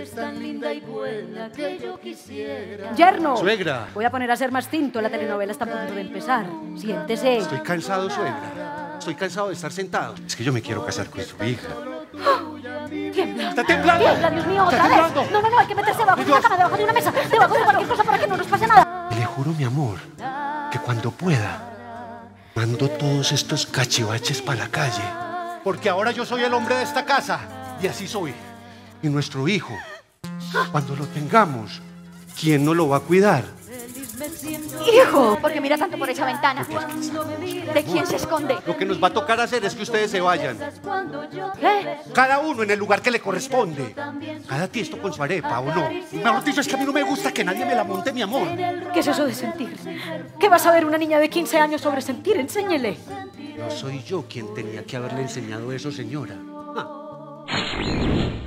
Eres tan linda y buena que yo quisiera. ¡Yerno! Suegra. Voy a poner a ser más tinto, la telenovela está a punto de empezar. Siéntese. Estoy cansado, suegra. Estoy cansado de estar sentado. Es que yo me quiero casar con su hija. Tiembla. ¡Está temblando! Tiembla, Dios mío, otra ¡Está vez. temblando! No, no, no, hay que meterse debajo de una cama, debajo de una mesa, debajo de cualquier cosa para que no nos pase nada. Y le juro, mi amor, que cuando pueda, mando todos estos cachivaches para la calle. Porque ahora yo soy el hombre de esta casa. Y así soy. Y nuestro hijo, cuando lo tengamos, ¿quién nos lo va a cuidar? ¡Hijo! Porque mira tanto por esa ventana. ¿De quién se esconde? Lo que nos va a tocar hacer es que ustedes se vayan. ¿Qué? Cada uno en el lugar que le corresponde. Cada tiesto con su arepa, ¿o no? Mejor dicho, es que a mí no me gusta que nadie me la monte, mi amor. ¿Qué es eso de sentir? ¿Qué va a saber una niña de 15 años sobre sentir? Enséñele. No soy yo quien tenía que haberle enseñado eso, señora. Ah.